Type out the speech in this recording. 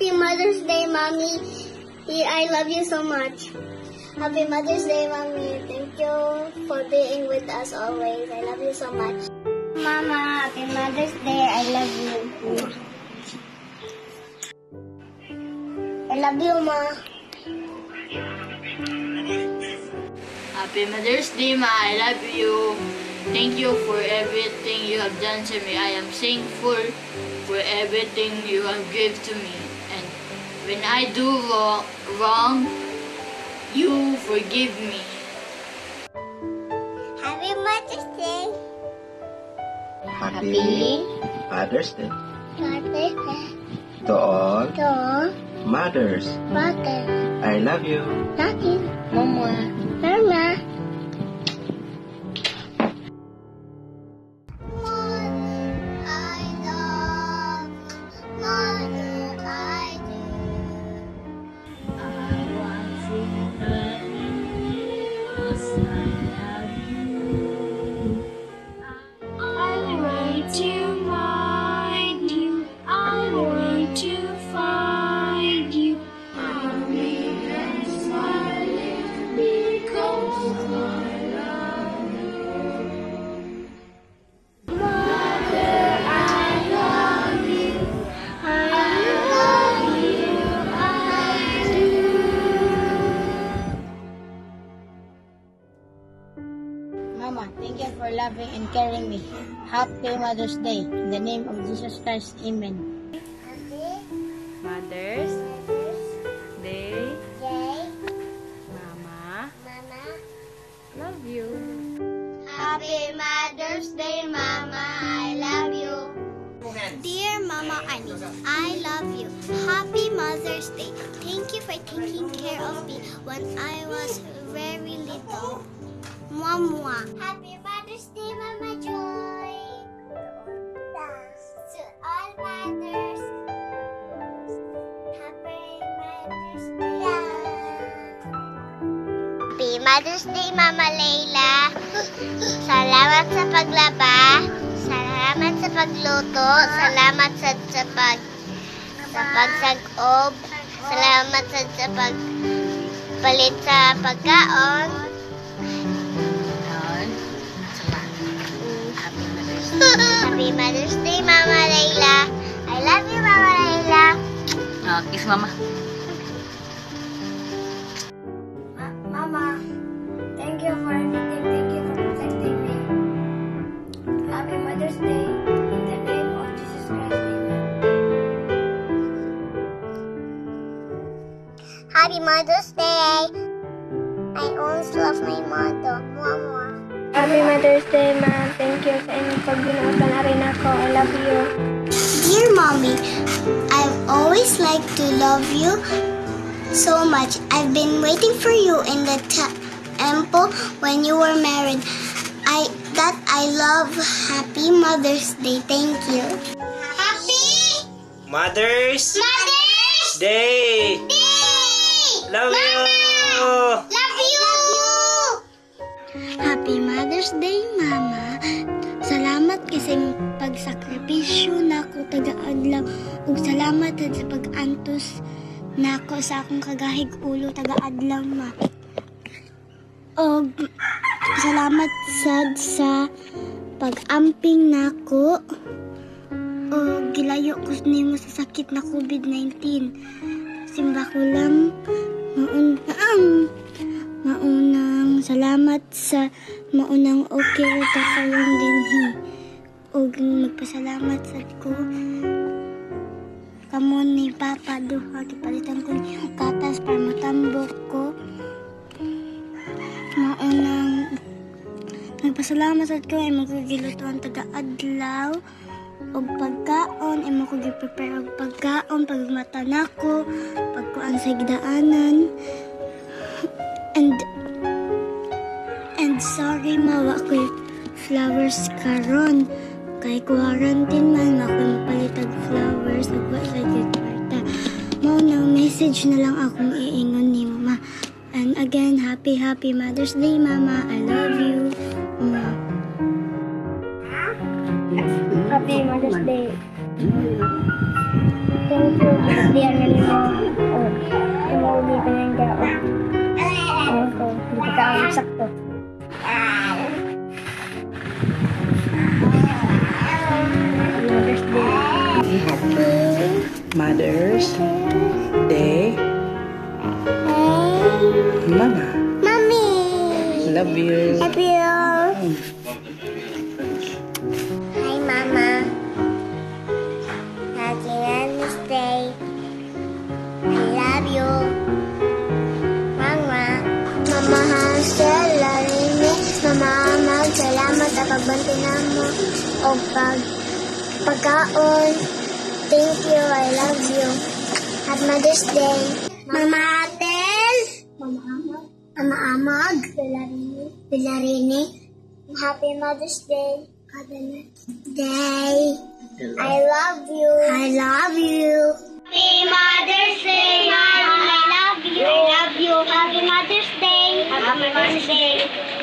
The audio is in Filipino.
Happy Mother's Day, Mommy. I love you so much. Happy Mother's Day, Mommy. Thank you for being with us always. I love you so much. Mama, happy Mother's Day. I love you. I love you, Ma. Happy Mother's Day, Ma. I love you. Thank you for everything you have done to me. I am thankful for everything you have given to me. And when I do wrong, wrong you forgive me. Happy Mother's Day. Happy Father's Day Mother's Day. to all To mothers. Mother. I love you. Love you. Mama. Mama. Loving caring me. Happy Mother's Day. In the name of Jesus Christ, Amen. Happy Mother's Day. Yay. Mama. Mama. Love you. Happy Mother's Day, Mama. I love you. Dear Mama Annie, I love you. Happy Mother's Day. Thank you for taking care of me when I was very little. Mwah, Happy Mother's Day, Mama Layla. Salamat sa paglaba. Salamat sa pagluto. Salamat sa, sa pag sa pagsag-ob. Salamat sa, sa pagpalit sa pagkaon. Happy Mother's Day, Mama Layla. I love you, Mama Layla. Ah, kiss. Mama, you for everything. Thank you for protecting me. Happy Mother's Day. In the name of Jesus Christ, Amen. Happy Mother's Day. I always love my mother. Mama. Happy Mother's Day, Ma'am. Thank you sa inyong pagbinuotan na rin ako. I love you. Dear Mommy, I've always liked to love you so much. I've been waiting for you in the temple when you were married. I that I love. Happy Mother's Day. Thank you. Happy Mother's Mother's Day! Day. Love you! Love you. Happy Mother's Day, Mama. Salamat kasi pagsakripisyo na ako taga-adlaw ug salamat sa pag-antos nako sa akong kagahig ulo taga-adlaw ma. Og salamat sad sa pag-amping nako o gilayo ko nimo sa sakit na COVID-19. Simba ko lang maun maunang salamat sa maunang okay ka karon dinhi. Og magpasalamat sad ko kamo ni Papa duha gipalitan ko ni katas para matambok ko. Nagpasalamat sad ko ay magagilutuan taga-adlaw og pagkaon imo ko gi-prepare og pagkaon pag mata nako pagkuan sa gidaanan and and sorry mawa ko flowers karon. Kay quarantine man ako mapalitag flowers ug wa sa kwarta. Mao nang message na lang akong iingon ni mama. And again happy happy mother's day mama. I love you. Happy Mother's Day. Thank you. Diyan na nimo. Oh, umuwi ka ng gao. Ano ko, hindi ka ang sakto. Mother's Day. Happy Mother's Day. Mama, Mommy! love you. Love you. Salamat sa pagbanti na mo o pag pagkaon. Thank you, I love you. Happy Mother's Day. Mama Atel. Mama Amag. Mama Amag. Pilarine. Pilarine. Happy Mother's Day. Happy Day. I love you. I love you. Happy Mother's Day, Mom. I love you. I love you. Happy Mother's Day. Happy Mother's Day.